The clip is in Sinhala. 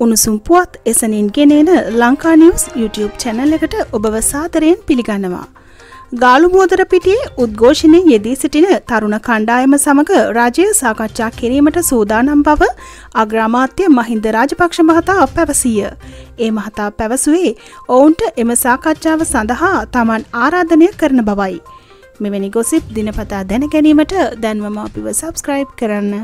උණුසුම් පුවත් එසනින් ගෙනන ලංකා නිවස් YouTube චැනල් එකට ඔබව සාදරයෙන් පිළිගන්නවා. ගාලු මෝදර පිටියේ උද්ඝෝෂණය යෙදී සිටින තරුණ කණ්ඩායම සමඟ රජය සාකච්ඡා කිරීමට සූදානම් බව අග්‍රාමාත්‍ය මහින්ද රාජපක්ෂ මහතා පැවසීය. ඒ මහතා පැවසුවේ ඔවුන්ට එම සාකච්ඡාව සඳහා තමන් ආරාධනය කරන බවයි. මෙවැනි ගොසිප් දිනපතා දැන ගැනීමට දැන්වම අපිව සබස්ක්‍රයිබ් කරන්න.